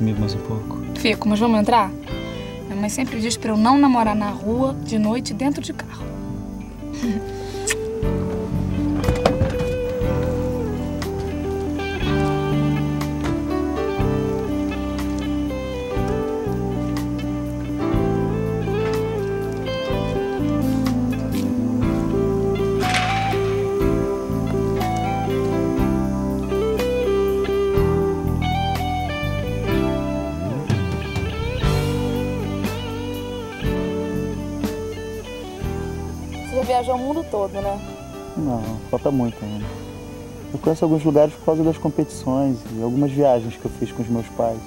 mais um pouco. Fico, mas vamos entrar? Minha mãe sempre diz pra eu não namorar na rua, de noite, dentro de carro. Todo, né? Não, falta muito ainda. Eu conheço alguns lugares por causa das competições e algumas viagens que eu fiz com os meus pais.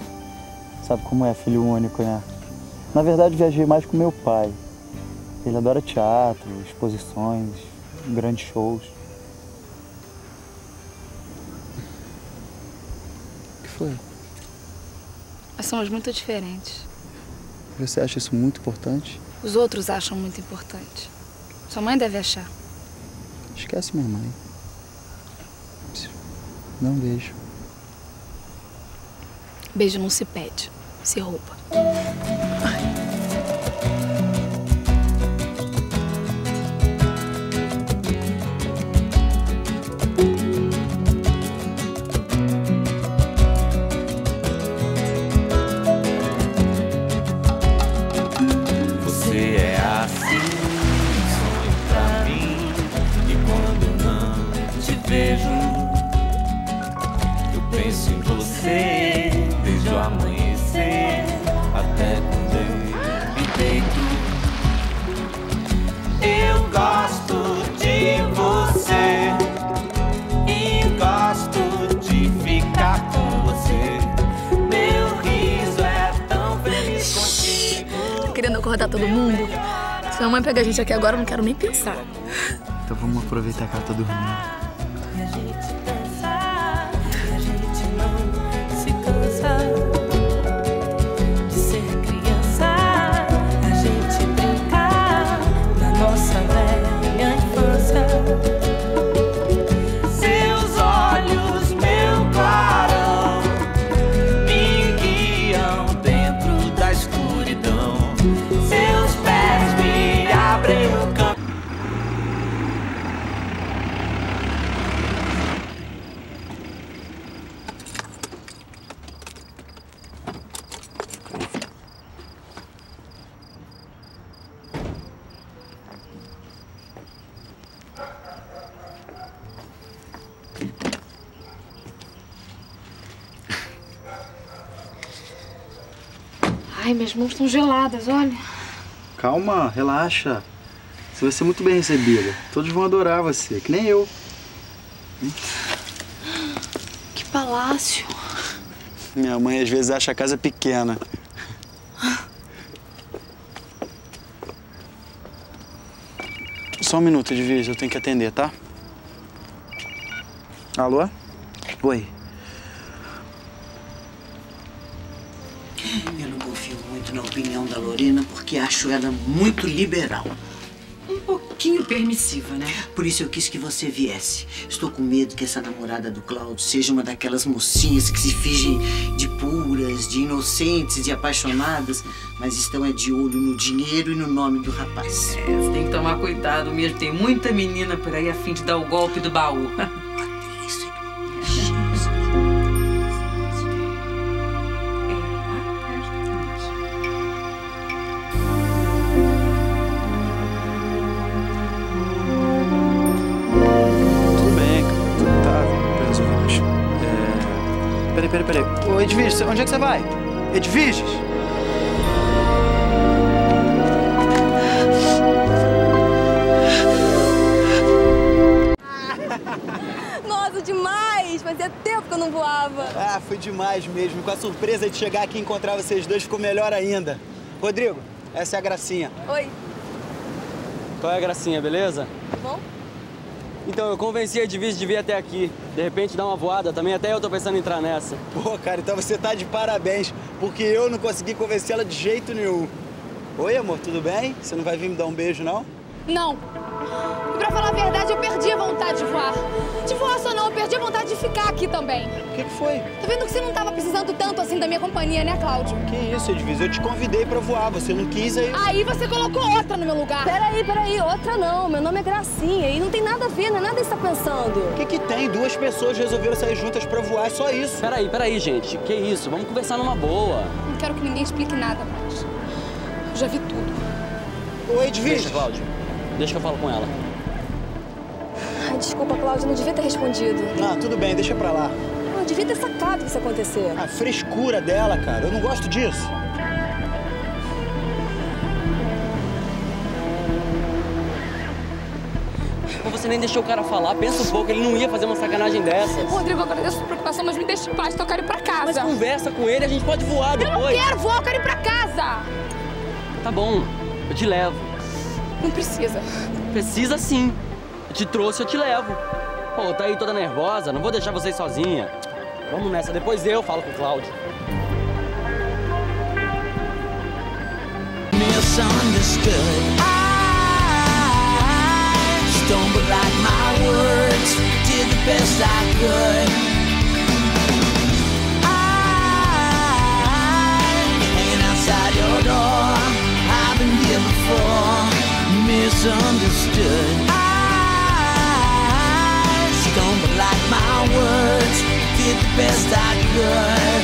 Sabe como é filho único, né? Na verdade, viajei mais com meu pai. Ele adora teatro, exposições, grandes shows. O que foi? Nós somos muito diferentes. Você acha isso muito importante? Os outros acham muito importante. Sua mãe deve achar. Esquece minha mãe. Não beijo. Beijo não se pede, se rouba. Acordar todo mundo? Se minha mãe pega a gente aqui agora, eu não quero nem pensar. Então vamos aproveitar que ela tá dormindo. Minhas mãos estão geladas, olha. Calma, relaxa. Você vai ser muito bem recebida. Todos vão adorar você, que nem eu. Que palácio. Minha mãe às vezes acha a casa pequena. Só um minuto, Edvige, eu tenho que atender, tá? Alô? Oi. Lorena porque acho ela muito liberal. Um pouquinho permissiva, né? Por isso eu quis que você viesse. Estou com medo que essa namorada do Cláudio seja uma daquelas mocinhas que se fingem de puras, de inocentes, de apaixonadas, mas estão é de olho no dinheiro e no nome do rapaz. É, você tem que tomar cuidado mesmo. Tem muita menina por aí a fim de dar o golpe do baú. onde é que você vai? Edviges? Nossa, demais! Fazia tempo que eu não voava. Ah, foi demais mesmo. Com a surpresa de chegar aqui e encontrar vocês dois, ficou melhor ainda. Rodrigo, essa é a gracinha. Oi, Qual é a gracinha, beleza? tá bom? Então, eu convenci a Edvise de vir até aqui. De repente dar uma voada também, até eu tô pensando em entrar nessa. Pô, cara, então você tá de parabéns, porque eu não consegui convencê-la de jeito nenhum. Oi, amor, tudo bem? Você não vai vir me dar um beijo, não? Não. E pra falar a verdade, eu perdi a vontade de voar. De voar só não, eu perdi a vontade de ficar aqui também. O que, que foi? Tá vendo que você não tava precisando tanto assim da minha companhia, né, Cláudio? Que isso, Edvise? Eu te convidei pra voar, você não quis aí. Aí você colocou outra no meu lugar. Peraí, peraí, outra não. Meu nome é Gracinha e não tem nada a ver, não é nada que você tá pensando. O que, que tem? Duas pessoas resolveram sair juntas pra voar, é só isso. Peraí, peraí, gente. Que isso? Vamos conversar numa boa. Não quero que ninguém explique nada mais. Eu já vi tudo. Ô, Edvige. Deixa, Cláudio. Deixa que eu falo com ela. Ai, desculpa, Cláudia, não devia ter respondido. Ah, tudo bem, deixa pra lá. Eu devia ter sacado que isso acontecer. A frescura dela, cara, eu não gosto disso. Você nem deixou o cara falar. Pensa um pouco, ele não ia fazer uma sacanagem dessas. Rodrigo, eu agradeço a sua preocupação, mas me deixe em paz, eu quero ir pra Mas casa. conversa com ele, a gente pode voar Eu não depois. quero voar, eu quero ir pra casa. Tá bom, eu te levo. Não precisa. Precisa sim. Eu te trouxe, eu te levo. Pô, tá aí toda nervosa, não vou deixar vocês sozinha. Vamos nessa, depois eu falo com o Cláudio. misunderstood. I stumbled like my words, did the best I could. I hanging outside your door. I've been here before, misunderstood. I stumbled like my words, did the best I could.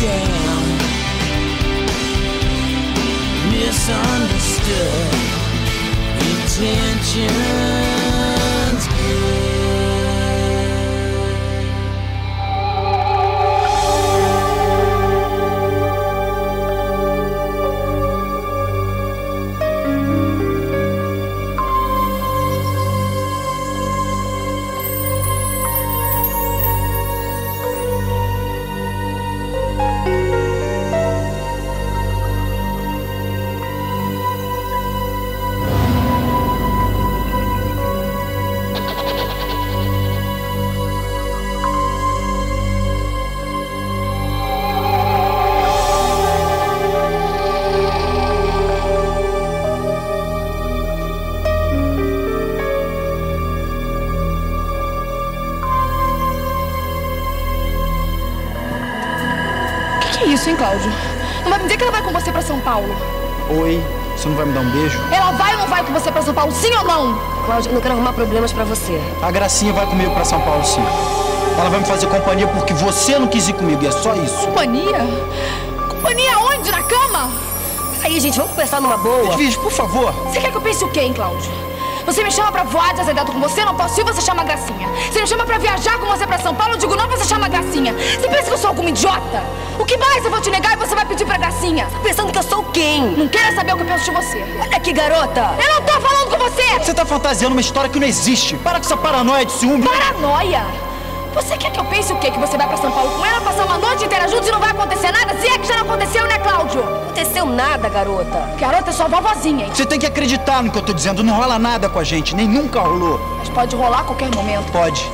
Damn misunderstood intentions good. Hein, Cláudio? Não vai me dizer que ela vai com você pra São Paulo. Oi, você não vai me dar um beijo? Ela vai ou não vai com você pra São Paulo, sim ou não? Cláudia, eu não quero arrumar problemas pra você. A Gracinha vai comigo pra São Paulo, sim. Ela vai me fazer companhia porque você não quis ir comigo, e é só isso. Companhia? Companhia onde? Na cama? Aí, gente, vamos conversar numa boa. Edvige, por favor. Você quer que eu pense o quê, hein, Cláudio? Você me chama pra voar de azedado com você, eu não posso ir, você chama Gracinha. Você me chama pra viajar com você pra São Paulo, eu digo não, você chama Gracinha. Você pensa que eu sou alguma idiota? O que mais eu vou te negar e você vai pedir pra Gracinha? Tá pensando que eu sou quem? Não queira saber o que eu penso de você. Olha aqui, garota. Eu não tô falando com você! Você tá fantasiando uma história que não existe. Para com essa paranoia de ciúme. Paranoia! Você quer que eu pense o quê? Que você vai pra São Paulo com ela, passar uma noite inteira juntos e não vai acontecer nada? Se é que já não aconteceu, né, Cláudio? Não aconteceu nada, garota. Garota é sua vovozinha, hein? Você tem que acreditar no que eu tô dizendo. Não rola nada com a gente, nem nunca rolou. Mas pode rolar a qualquer momento. Pode.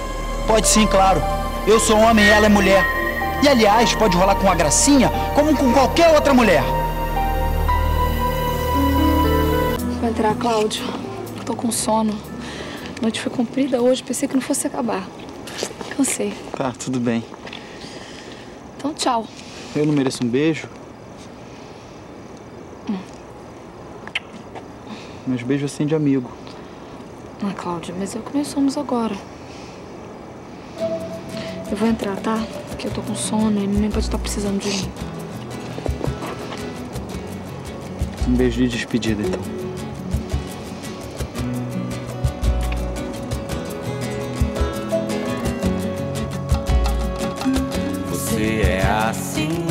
Pode sim, claro. Eu sou homem e ela é mulher. E aliás, pode rolar com a Gracinha como com qualquer outra mulher. Vou entrar, Cláudio. Tô com sono. A noite foi comprida hoje, pensei que não fosse acabar. Cansei. Tá, tudo bem. Então, tchau. Eu não mereço um beijo? Meus beijos assim de amigo. Ah, Cláudia, mas é o que nós somos agora. Eu vou entrar, tá? Porque eu tô com sono e nem pode estar precisando de mim. Um beijo de despedida, então. Assim,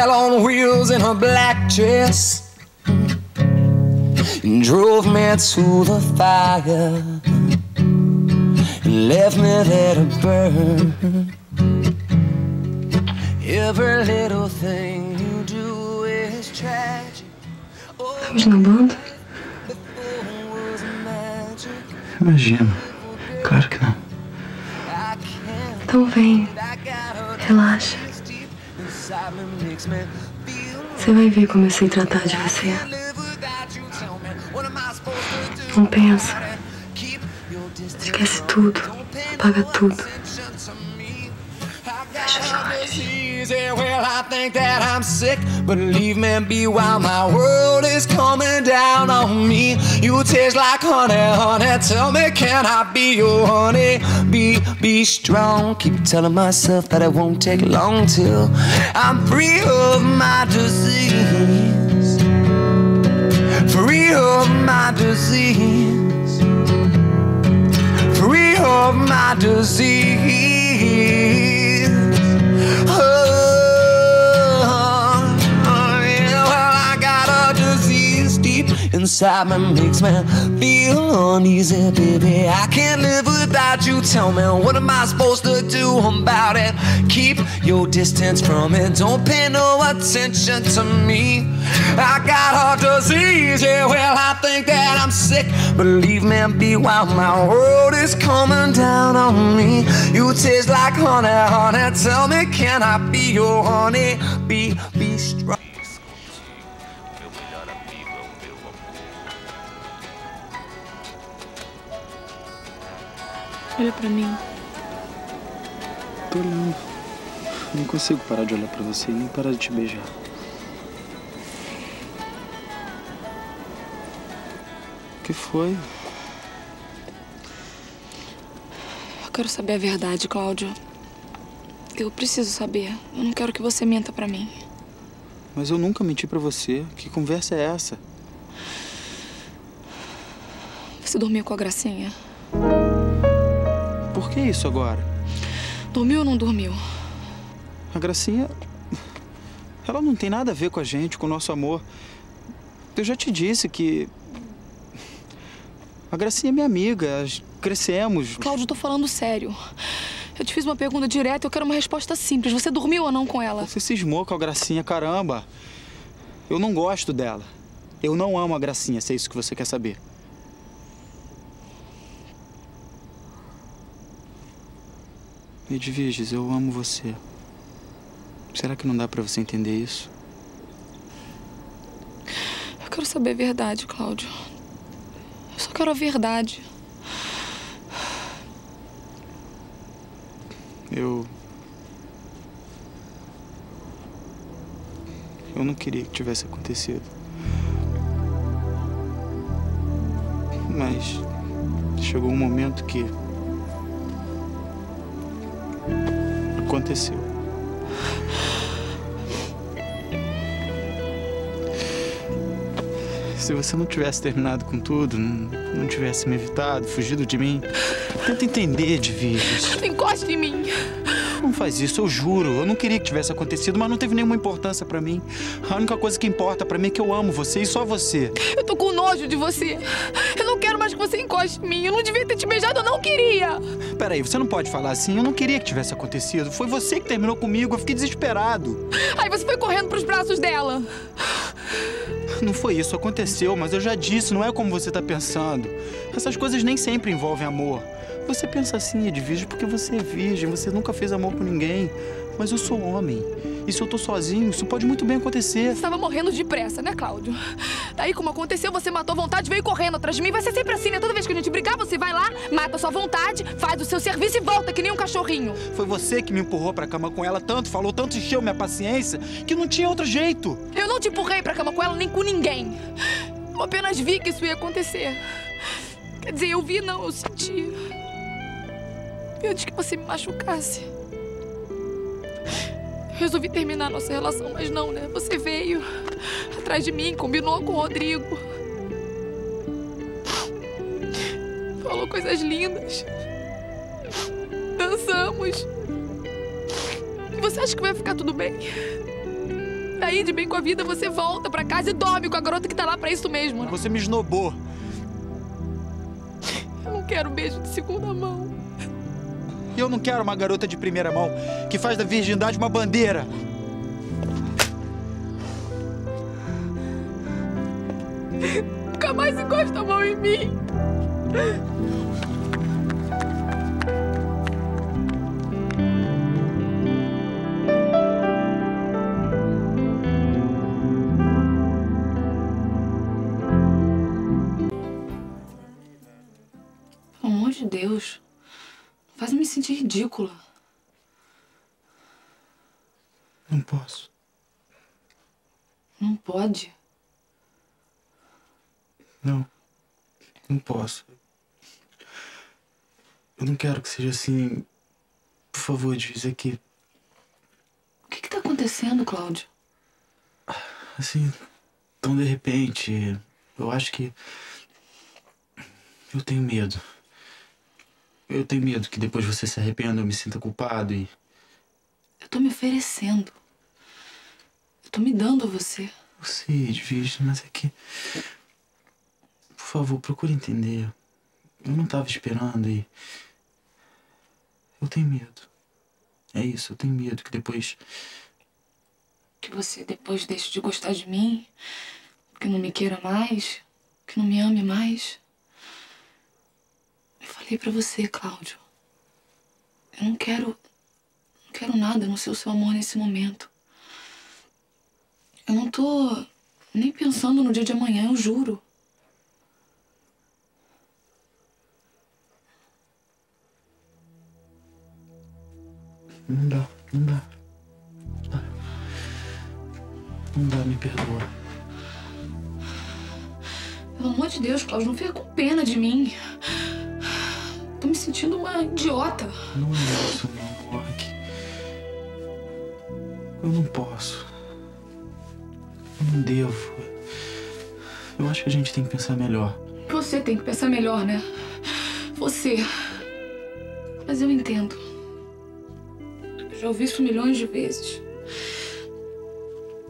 hell on wheels in her black dress and drove me to the fire and left me there to burn. Every little thing you do is tragic. Estamos? Was magic. Imagina. Claro que não. Então vem, relaxa. Você vai ver como eu sei tratar de você. Não pensa. Esquece tudo. Apaga tudo. Yeah, well, I think that I'm sick, but leave me be while my world is coming down on me. You taste like honey, honey. Tell me, can I be your honey? Be, be strong. Keep telling myself that it won't take long till I'm free of my disease. Free of my disease free of my disease. Inside me, makes me feel uneasy, baby. I can't live without you. Tell me, what am I supposed to do about it? Keep your distance from it. Don't pay no attention to me. I got heart disease, yeah, well, I think that I'm sick. Believe me, be while my world is coming down on me. You taste like honey, honey. Tell me, can I be your honey? Be, be strong. Olha pra mim. Tô olhando. Não consigo parar de olhar pra você e nem parar de te beijar. O que foi? Eu quero saber a verdade, Cláudio. Eu preciso saber. Eu não quero que você minta pra mim. Mas eu nunca menti pra você. Que conversa é essa? Você dormiu com a Gracinha? Por que isso agora? Dormiu ou não dormiu? A Gracinha. Ela não tem nada a ver com a gente, com o nosso amor. Eu já te disse que. A Gracinha é minha amiga, crescemos. Cláudio, eu tô falando sério. Eu te fiz uma pergunta direta, eu quero uma resposta simples. Você dormiu ou não com ela? Você cismou com a Gracinha, caramba. Eu não gosto dela. Eu não amo a Gracinha, se é isso que você quer saber. Edviges, eu amo você. Será que não dá pra você entender isso? Eu quero saber a verdade, Cláudio. Eu só quero a verdade. Eu. Eu não queria que tivesse acontecido. Mas chegou um momento que. Aconteceu. Se você não tivesse terminado com tudo, não, não tivesse me evitado, fugido de mim, tenta entender, Divides. Não encoste em mim. Não faz isso, eu juro. Eu não queria que tivesse acontecido, mas não teve nenhuma importância pra mim. A única coisa que importa pra mim é que eu amo você e só você. Eu tô com nojo de você. Eu não quero mais que você encoste em mim. Eu não devia ter te beijado, eu não queria. Peraí, você não pode falar assim. Eu não queria que tivesse acontecido. Foi você que terminou comigo. Eu fiquei desesperado. Aí você foi correndo pros braços dela. Não foi isso, aconteceu, mas eu já disse, não é como você tá pensando. Essas coisas nem sempre envolvem amor. Você pensa assim, Edvige, porque você é virgem, você nunca fez amor com ninguém. Mas eu sou homem. E se eu tô sozinho, isso pode muito bem acontecer. Você estava morrendo depressa, né, Cláudio? Daí, como aconteceu, você matou a vontade, veio correndo atrás de mim. Vai ser sempre assim, né? Toda vez que a gente brigar, você vai lá, mata a sua vontade, faz o seu serviço e volta que nem um cachorrinho. Foi você que me empurrou pra cama com ela tanto, falou tanto, encheu minha paciência, que não tinha outro jeito. Eu não te empurrei pra cama com ela nem com ninguém. Eu apenas vi que isso ia acontecer. Quer dizer, eu vi não, eu senti. E antes que você me machucasse. Resolvi terminar nossa relação, mas não, né? Você veio atrás de mim, combinou com o Rodrigo. Falou coisas lindas. Dançamos. E você acha que vai ficar tudo bem? Aí, de bem com a vida, você volta pra casa e dorme com a garota que tá lá pra isso mesmo. né? Você me esnobou. Eu não quero um beijo de segunda mão. E eu não quero uma garota de primeira mão que faz da virgindade uma bandeira. Nunca mais encosta a mão em mim. Pelo amor de Deus. Faz me sentir ridícula. Não posso. Não pode. Não. Não posso. Eu não quero que seja assim. Por favor, diz aqui. O que que tá acontecendo, Cláudio? Assim, tão de repente. Eu acho que. Eu tenho medo. Eu tenho medo que depois você se arrependa, eu me sinta culpado e. Eu tô me oferecendo. Eu tô me dando a você. Eu sei, Edvige, mas é que. Por favor, procure entender. Eu não tava esperando e. Eu tenho medo. É isso, eu tenho medo que depois. Que você depois deixe de gostar de mim, que não me queira mais, que não me ame mais. Eu falei pra você, Cláudio. Eu não quero. Não quero nada no seu seu amor nesse momento. Eu não tô nem pensando no dia de amanhã, eu juro. Não dá, não dá. Não dá. Não dá, me perdoa. Pelo amor de Deus, Cláudio, não fica com pena de mim. Tô me sentindo uma idiota. Não é isso, não, Rock. Eu não posso. Eu não devo. Eu acho que a gente tem que pensar melhor. Você tem que pensar melhor, né? Você. Mas eu entendo. Eu já ouvi isso milhões de vezes.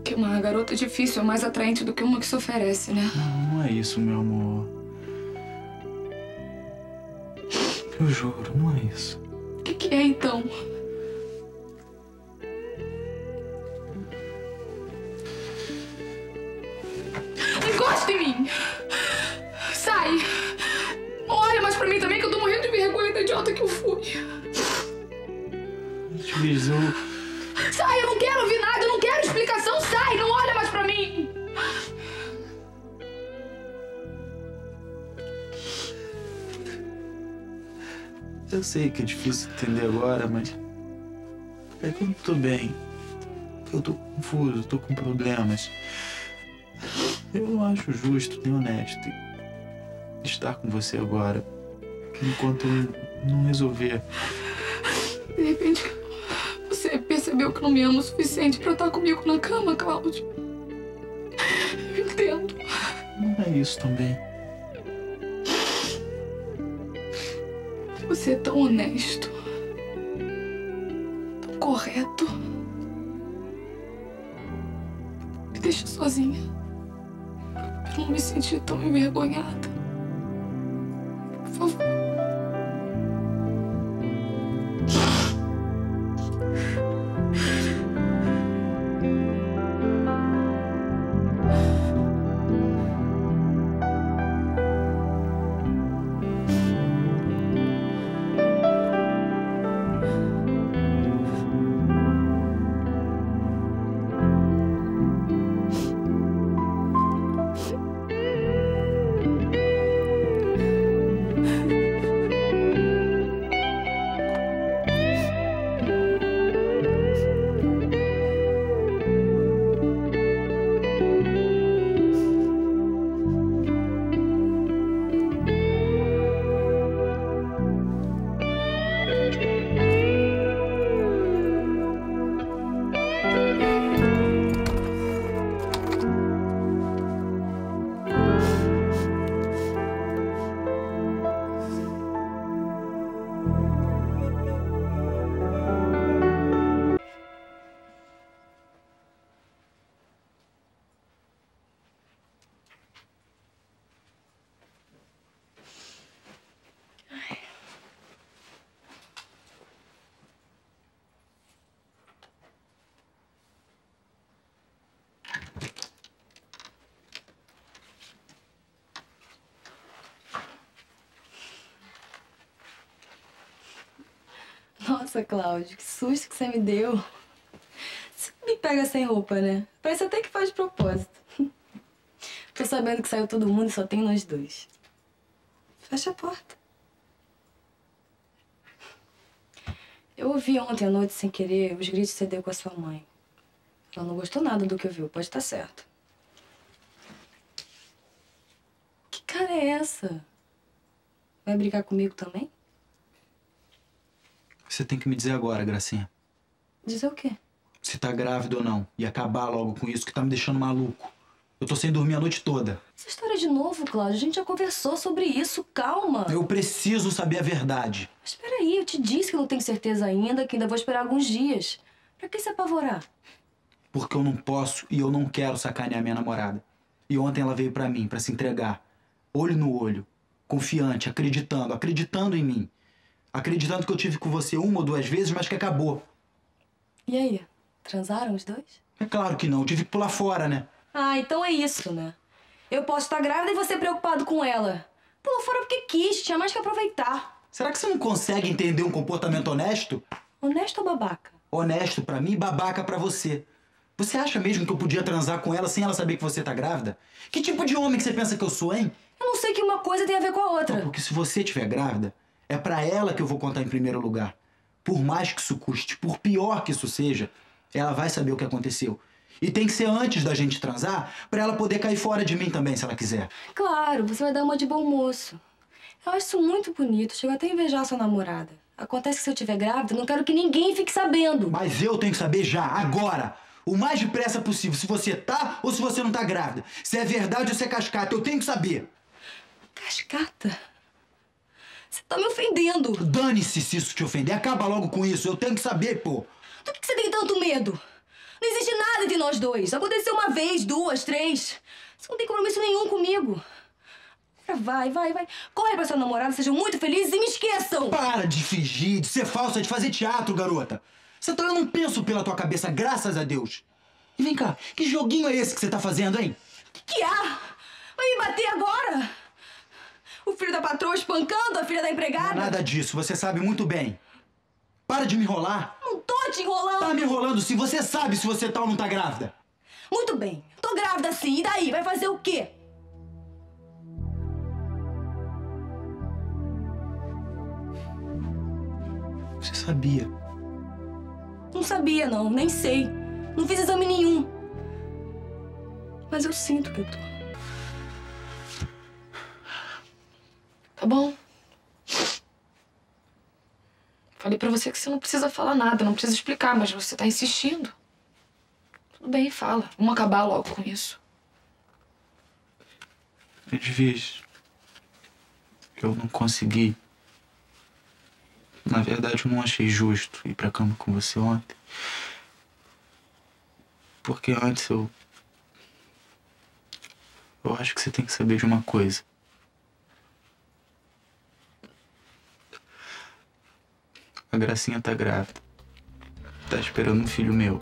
Que uma garota difícil é mais atraente do que uma que se oferece, né? Não, não é isso, meu amor. Eu juro, não é isso. O que, que é então? Sei que é difícil entender agora, mas. É que eu não tô bem. Eu tô confuso, tô com problemas. Eu não acho justo nem honesto estar com você agora. Enquanto eu não resolver. De repente, você percebeu que não me ama o suficiente pra estar comigo na cama, Cláudio. Eu entendo. Não é isso também. Você é tão honesto. Tão correto. Me deixa sozinha. Pra não me sentir tão envergonhada. Nossa, Cláudio, que susto que você me deu. Você me pega sem roupa, né? Parece até que faz de propósito. Tô sabendo que saiu todo mundo e só tem nós dois. Fecha a porta. Eu ouvi ontem à noite, sem querer, os gritos que você deu com a sua mãe. Ela não gostou nada do que ouviu, pode estar certo. Que cara é essa? Vai brigar comigo também? Você tem que me dizer agora, Gracinha. Dizer o quê? Se tá grávida ou não. E acabar logo com isso que tá me deixando maluco. Eu tô sem dormir a noite toda. Essa história de novo, Cláudio. A gente já conversou sobre isso. Calma. Eu preciso saber a verdade. Mas peraí, eu te disse que eu não tenho certeza ainda, que ainda vou esperar alguns dias. Pra que se apavorar? Porque eu não posso e eu não quero sacanear minha namorada. E ontem ela veio pra mim, pra se entregar. Olho no olho. Confiante, acreditando, acreditando em mim. Acreditando que eu tive com você uma ou duas vezes, mas que acabou. E aí? Transaram os dois? É claro que não, eu tive que pular fora, né? Ah, então é isso, né? Eu posso estar grávida e você preocupado com ela. Pulou fora porque quis, tinha mais que aproveitar. Será que você não consegue entender um comportamento honesto? Honesto ou babaca? Honesto pra mim e babaca pra você. Você acha mesmo que eu podia transar com ela sem ela saber que você tá grávida? Que tipo de homem que você pensa que eu sou, hein? Eu não sei que uma coisa tem a ver com a outra. Porque se você estiver grávida, é pra ela que eu vou contar em primeiro lugar. Por mais que isso custe, por pior que isso seja, ela vai saber o que aconteceu. E tem que ser antes da gente transar pra ela poder cair fora de mim também, se ela quiser. Claro, você vai dar uma de bom moço. Eu acho isso muito bonito. Chego até a invejar sua namorada. Acontece que se eu estiver grávida, não quero que ninguém fique sabendo. Mas eu tenho que saber já, agora! O mais depressa possível, se você tá ou se você não tá grávida. Se é verdade ou se é cascata, eu tenho que saber. Cascata? Você tá me ofendendo. Dane-se se isso te ofender. Acaba logo com isso. Eu tenho que saber, pô. Do que você tem tanto medo? Não existe nada entre nós dois. Aconteceu uma vez, duas, três. Você não tem compromisso nenhum comigo. Vai, vai, vai. Corre pra sua namorada, sejam muito felizes e me esqueçam. Para de fingir, de ser falsa, de fazer teatro, garota. Você tá, eu não penso pela tua cabeça, graças a Deus. E vem cá, que joguinho é esse que você tá fazendo, hein? Que que há? Vai me bater agora? O filho da patroa espancando a filha da empregada? Nada disso, você sabe muito bem. Para de me enrolar. Não tô te enrolando. Tá me enrolando se você sabe se você tá ou não tá grávida. Muito bem. Tô grávida sim. E daí? Vai fazer o quê? Você sabia. Não sabia, não. Nem sei. Não fiz exame nenhum. Mas eu sinto que eu tô. Tá bom. Falei pra você que você não precisa falar nada, não precisa explicar, mas você tá insistindo. Tudo bem, fala. Vamos acabar logo com isso. Edviges, eu não consegui. Na verdade, eu não achei justo ir pra cama com você ontem. Porque antes eu. Eu acho que você tem que saber de uma coisa. A Gracinha tá grávida. Tá esperando um filho meu.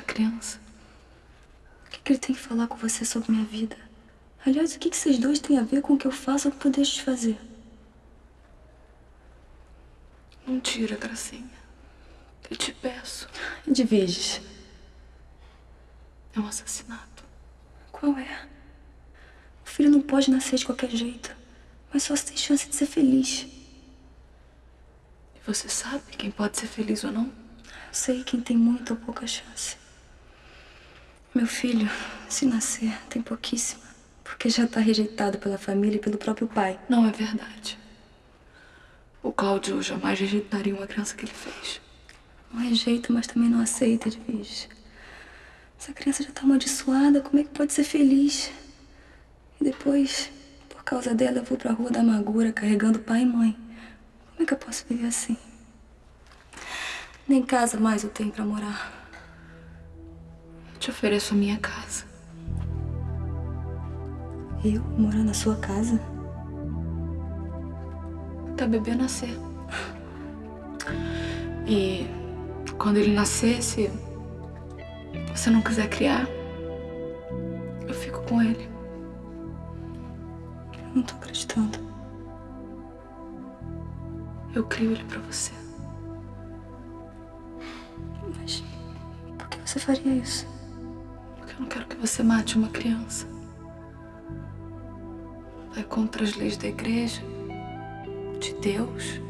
A criança. O que, que ele tem que falar com você sobre minha vida? Aliás, o que, que vocês dois têm a ver com o que eu faço ou o que eu deixo de fazer? Não tira, Gracinha. Eu te peço. Edviges. É um assassinato. Qual é? O filho não pode nascer de qualquer jeito. Mas só se tem chance de ser feliz. E você sabe quem pode ser feliz ou não? Eu sei quem tem muita ou pouca chance. Meu filho, se nascer, tem pouquíssima. Porque já tá rejeitado pela família e pelo próprio pai. Não é verdade. O Cláudio jamais rejeitaria uma criança que ele fez. Não rejeita, mas também não aceita, Edviges. Essa criança já tá amaldiçoada, como é que pode ser feliz? E depois, por causa dela, eu vou pra rua da amargura carregando pai e mãe. Como é que eu posso viver assim? Nem casa mais eu tenho pra morar. Te ofereço a minha casa. Eu morar na sua casa? Até o bebê nascer. E quando ele nascer, se você não quiser criar, eu fico com ele. Eu não tô acreditando. Eu crio ele pra você. Mas por que você faria isso? Eu não quero que você mate uma criança. Vai contra as leis da igreja, de Deus.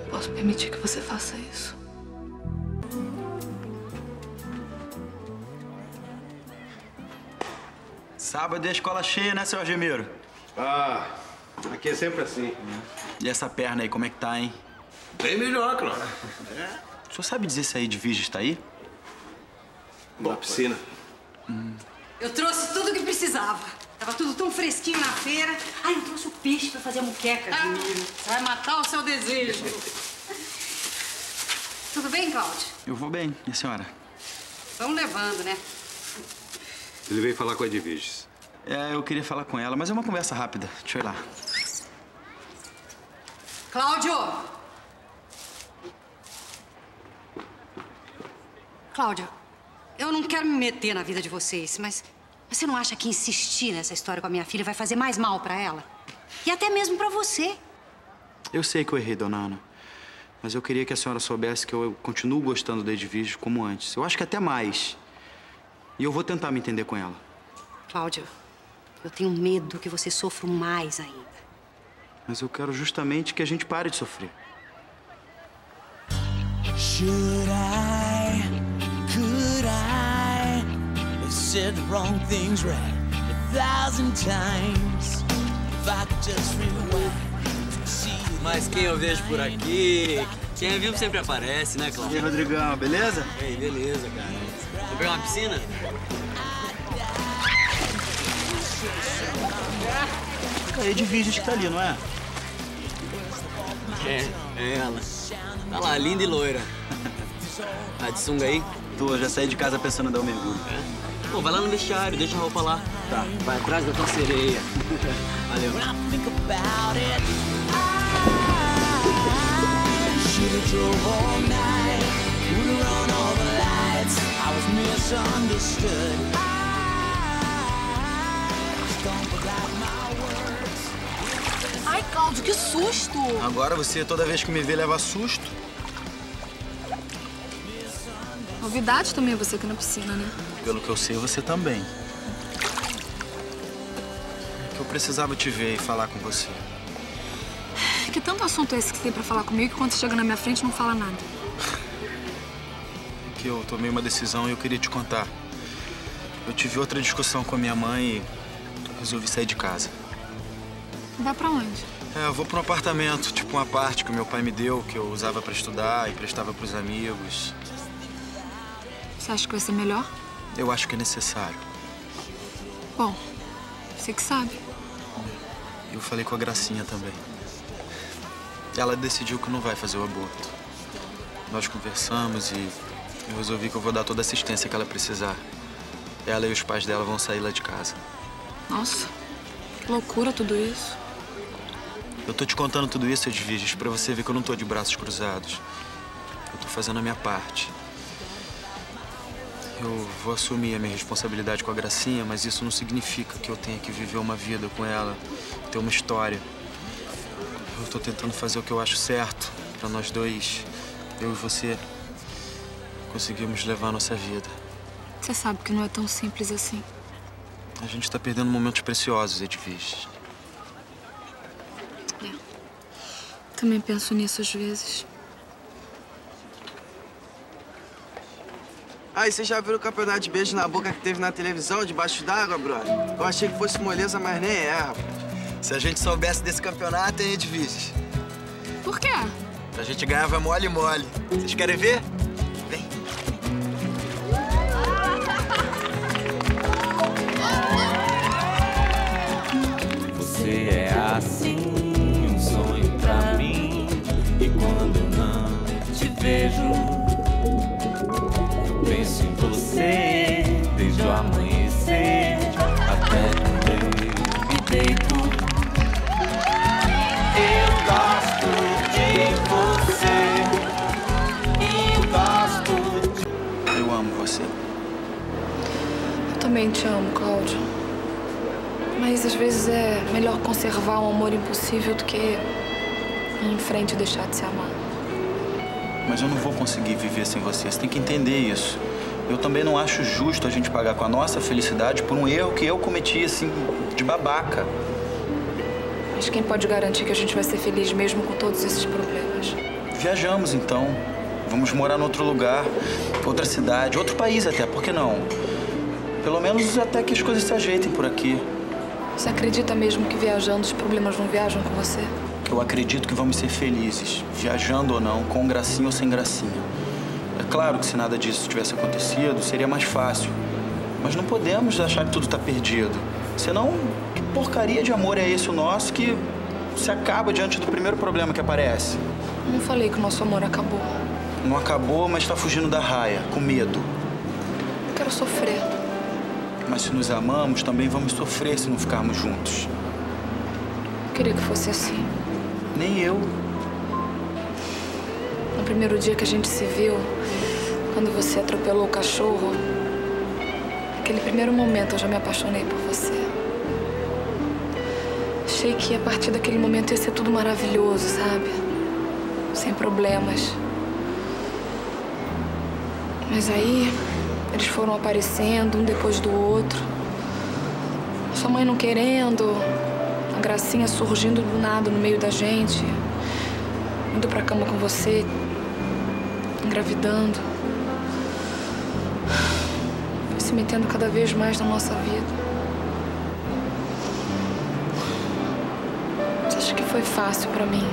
Não posso permitir que você faça isso. Sábado é escola cheia, né, seu Argemiro? Ah, aqui é sempre assim. E essa perna aí, como é que tá, hein? Bem melhor, claro. O senhor sabe dizer se a Edviges tá aí? Na piscina. Eu trouxe tudo que precisava. Tava tudo tão fresquinho na feira. Ai, eu trouxe o peixe pra fazer a muqueca, Admiro. Você vai matar o seu desejo. tudo bem, Cláudio? Eu vou bem, e a senhora? Vamos levando, né? Ele veio falar com a Edviges. É, eu queria falar com ela, mas é uma conversa rápida. Deixa eu ir lá. Cláudio! Cláudio, eu não quero me meter na vida de vocês, mas você não acha que insistir nessa história com a minha filha vai fazer mais mal pra ela? E até mesmo pra você. Eu sei que eu errei, dona Ana. Mas eu queria que a senhora soubesse que eu continuo gostando da Edviges como antes. Eu acho que até mais. E eu vou tentar me entender com ela. Cláudio, eu tenho medo que você sofra mais ainda. Mas eu quero justamente que a gente pare de sofrer. Should I? Said the wrong things right a thousand times. If I could just rewind. see Mas quem eu vejo por aqui, quem é vivo sempre aparece, né, E Cláudio? aí, Rodrigão, beleza? Ei, beleza, cara. Vou pegar uma piscina? É a Edviges que tá ali, não é? É, é ela. Tá lá, linda e loira. Tá de sunga aí? Tô, já saí de casa pensando em dar um mergulho. É? Pô, vai lá no vestiário, deixa a roupa lá. Tá. Vai atrás da tua sereia. Valeu. Ai, Cláudio, que susto! Agora você, toda vez que me vê, leva susto. Novidade também é você aqui na piscina, né? Pelo que eu sei, você também. É que eu precisava te ver e falar com você. Que tanto assunto é esse que você tem pra falar comigo que quando você chega na minha frente não fala nada? É que eu tomei uma decisão e eu queria te contar. Eu tive outra discussão com a minha mãe e resolvi sair de casa. Vai pra onde? É, eu vou pra um apartamento, tipo uma parte que o meu pai me deu, que eu usava pra estudar e prestava pros amigos. Você acha que vai ser melhor? Eu acho que é necessário. Bom, você que sabe. Eu falei com a Gracinha também. Ela decidiu que não vai fazer o aborto. Nós conversamos e eu resolvi que eu vou dar toda a assistência que ela precisar. Ela e os pais dela vão sair lá de casa. Nossa, que loucura tudo isso. Eu tô te contando tudo isso, Edviges, pra você ver que eu não tô de braços cruzados. Eu tô fazendo a minha parte. Eu vou assumir a minha responsabilidade com a Gracinha, mas isso não significa que eu tenha que viver uma vida com ela, ter uma história. Eu tô tentando fazer o que eu acho certo pra nós dois, eu e você, conseguirmos levar a nossa vida. Você sabe que não é tão simples assim. A gente tá perdendo momentos preciosos, Edviges. Também penso nisso às vezes. Aí, você já viu o campeonato de beijo na boca que teve na televisão, debaixo d'água, brother? Eu achei que fosse moleza, mas nem é, rapaz. Se a gente soubesse desse campeonato, hein, Edviges? Por quê? A gente ganhava mole mole. Vocês querem ver? Vem. Você é assim, um sonho pra mim. E quando não te vejo, também te amo, Cláudio. Mas às vezes é melhor conservar um amor impossível do que ir em frente e deixar de se amar. Mas eu não vou conseguir viver sem você. Você tem que entender isso. Eu também não acho justo a gente pagar com a nossa felicidade por um erro que eu cometi, assim, de babaca. Mas quem pode garantir que a gente vai ser feliz mesmo com todos esses problemas? Viajamos, então. Vamos morar em outro lugar, outra cidade, outro país até, por que não? Pelo menos até que as coisas se ajeitem por aqui. Você acredita mesmo que viajando os problemas não viajam com você? Eu acredito que vamos ser felizes, viajando ou não, com gracinha ou sem gracinha. É claro que se nada disso tivesse acontecido, seria mais fácil. Mas não podemos achar que tudo está perdido. Senão, que porcaria de amor é esse o nosso que se acaba diante do primeiro problema que aparece? Eu não falei que o nosso amor acabou. Não acabou, mas está fugindo da raia, com medo. Eu quero sofrer. Mas se nos amamos, também vamos sofrer se não ficarmos juntos. Eu queria que fosse assim. Nem eu. No primeiro dia que a gente se viu, quando você atropelou o cachorro, naquele primeiro momento eu já me apaixonei por você. Achei que a partir daquele momento ia ser tudo maravilhoso, sabe? Sem problemas. Mas aí, eles foram aparecendo um depois do outro. Sua mãe não querendo, a gracinha surgindo do nada no meio da gente, indo pra cama com você, engravidando. Foi se metendo cada vez mais na nossa vida. Você acha que foi fácil pra mim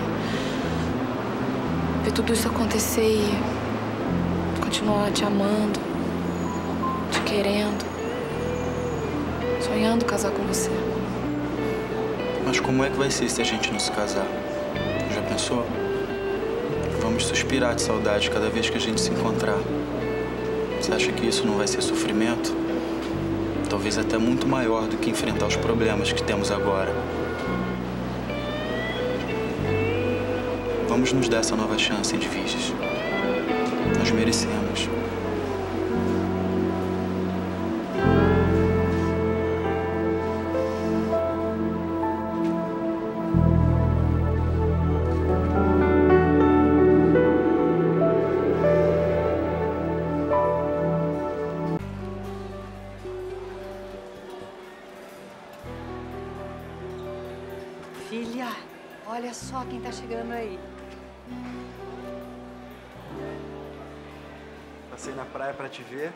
ver tudo isso acontecer e continuar te amando, querendo, sonhando casar com você? Mas como é que vai ser se a gente não se casar? Já pensou? Vamos suspirar de saudade cada vez que a gente se encontrar. Você acha que isso não vai ser sofrimento? Talvez até muito maior do que enfrentar os problemas que temos agora. Vamos nos dar essa nova chance, Edviges. Nós merecemos. Olha só quem tá chegando aí. Passei na praia pra te ver.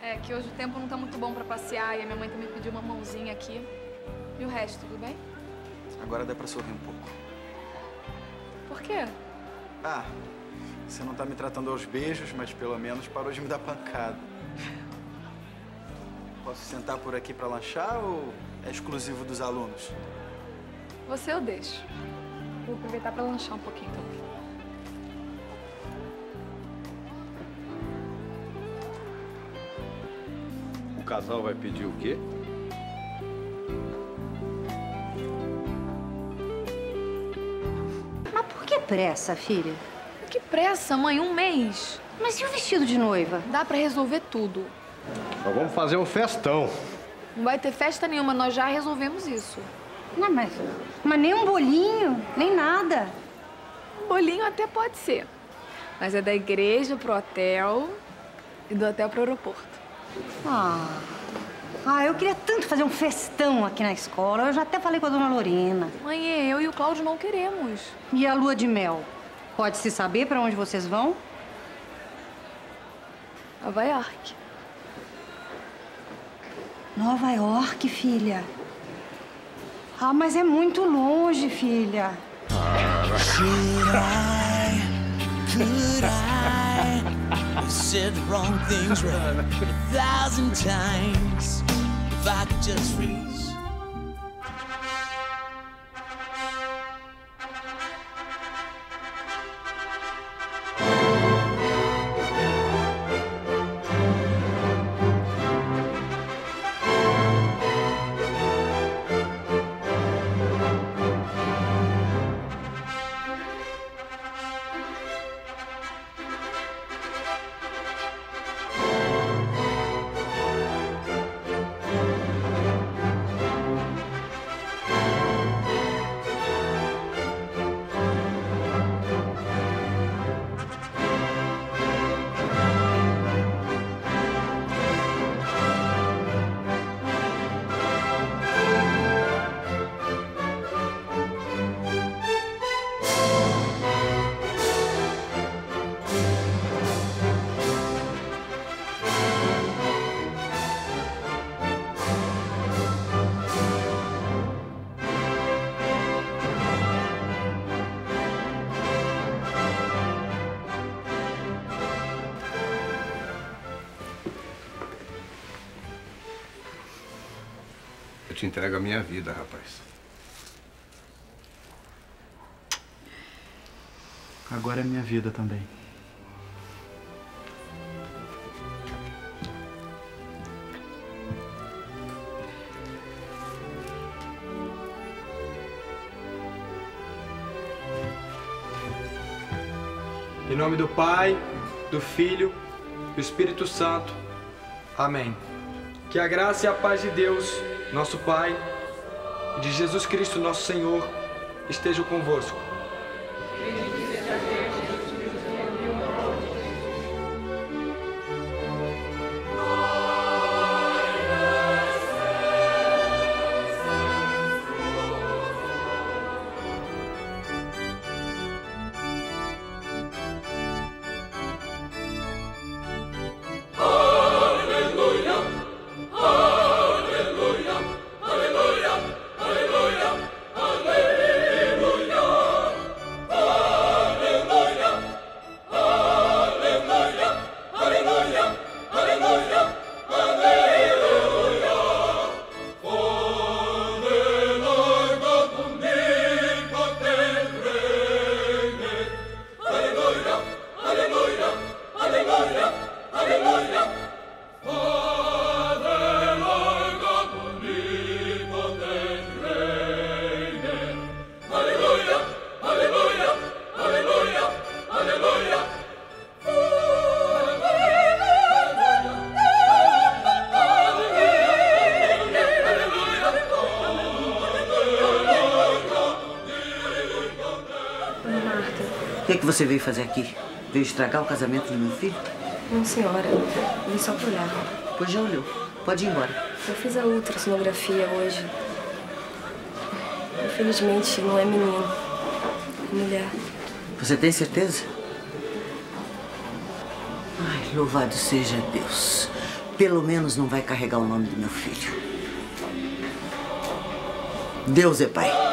É que hoje o tempo não tá muito bom pra passear e a minha mãe também pediu uma mãozinha aqui. E o resto, tudo bem? Agora dá pra sorrir um pouco. Por quê? Ah, você não tá me tratando aos beijos, mas pelo menos parou de me dar pancada. Posso sentar por aqui pra lanchar ou é exclusivo dos alunos? Você eu deixo. Vou aproveitar pra lanchar um pouquinho também. O casal vai pedir o quê? Mas por que pressa, filha? Que pressa, mãe? Um mês. Mas e o vestido de noiva? Dá pra resolver tudo. Nós vamos fazer um festão. Não vai ter festa nenhuma, nós já resolvemos isso. Não, mas, mas nem um bolinho, nem nada. Bolinho até pode ser. Mas é da igreja pro hotel e do hotel pro aeroporto. Ah. Ah, eu queria tanto fazer um festão aqui na escola. Eu já até falei com a dona Lorena. Mãe, eu e o Cláudio não queremos. E a lua de mel? Pode se saber pra onde vocês vão? Nova York. Nova York, filha. Ah, mas é muito longe, filha. Should te entrego a minha vida, rapaz. Agora é minha vida também. Em nome do Pai, do Filho, do Espírito Santo. Amém. Que a graça e a paz de Deus, nosso Pai, e de Jesus Cristo, nosso Senhor, estejam convosco. Você veio fazer aqui? Veio estragar o casamento do meu filho? Não, senhora. Vim só pra olhar. Pois já olhou. Pode ir embora. Eu fiz a ultrassonografia hoje. Infelizmente, não é menino. É mulher. Você tem certeza? Ai, louvado seja Deus. Pelo menos não vai carregar o nome do meu filho. Deus é pai.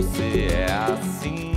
Você é assim,